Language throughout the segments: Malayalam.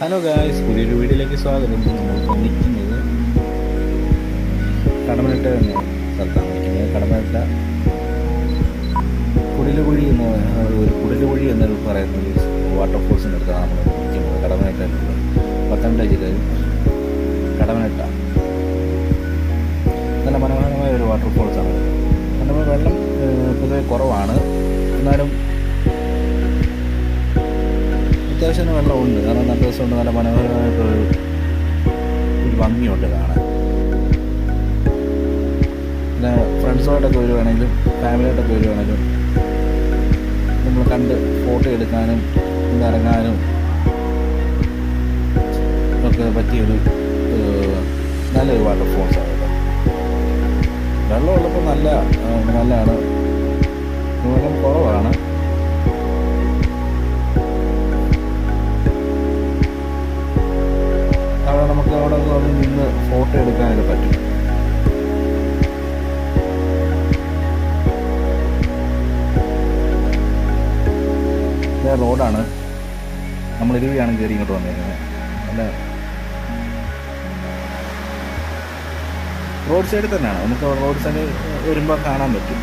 ഹലോ ഗായ്സ് പുതിയൊരു വീഡിയോയിലേക്ക് സ്വാഗതം. നിൽക്കുന്നത് കടമനിട്ട തന്നെ സ്ഥലത്താണ് നിൽക്കുന്നത് കടമനിട്ട കുടിലുകുഴി എന്ന് ഒരു കുടിലുകുഴി എന്ന് പറയുന്ന ഒരു വാട്ടർഫോൾസിന്റെ അടുത്താണ് നമ്മൾ നിൽക്കുന്നത്. കടമനിട്ട എന്നുള്ളത്. പത്തനംതിട്ട ജില്ലയിൽ കടമനിട്ട. നല്ല മനോഹരമായ ഒരു വാട്ടർഫോൾസാണ് നമ്മൾ വെള്ളം പൊതുവെ കുറവാണ്. എന്നാലും അത്യാവശ്യം വെള്ളമുണ്ട് കാരണം നല്ല ദിവസമുണ്ട് നല്ല മനോഹരമായിട്ടൊരു ഒരു ഭംഗിയുണ്ട് കാണാൻ. പിന്നെ ഫ്രണ്ട്സുമായിട്ടൊക്കെ വരുവാണെങ്കിലും ഫാമിലിയായിട്ടൊക്കെ വരുവാണെങ്കിലും നമ്മൾ കണ്ട് ഫോട്ടോ എടുക്കാനും ഇറങ്ങാനും ഒക്കെ പറ്റിയൊരു നല്ലൊരു നല്ലൊരു വാട്ടർഫോൾസ് ആണ് വെള്ളമുള്ളപ്പോൾ നല്ല നല്ലതാണ്. വെള്ളം കുറവാണ്. ഇത് റോഡാണ്. നമ്മൾ ഇരുവിയാണ് കയറി ഇങ്ങോട്ട് വന്നിരിക്കുന്നത് നല്ല റോഡ് സൈഡിൽ തന്നെയാണ്. നമുക്ക് റോഡ് സൈഡിൽ വരുമ്പോൾ കാണാൻ പറ്റും.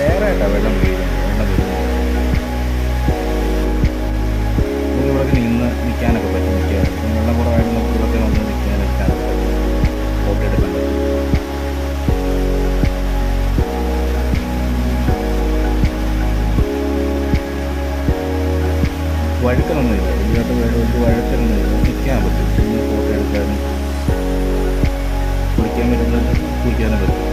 ലെയറായിട്ടാണ് വെള്ളം വീഴുന്നത് വെള്ളം വീഴുന്നത് വഴുക്കലൊന്നുമില്ല. ഇതിനകത്ത് വലിയ വഴുക്കലൊന്നുമില്ല നിൽക്കാൻ പറ്റും. ഫോട്ടോ എടുക്കാനും കുളിക്കാൻ പറ്റുന്നത് കുളിക്കാനും പറ്റും.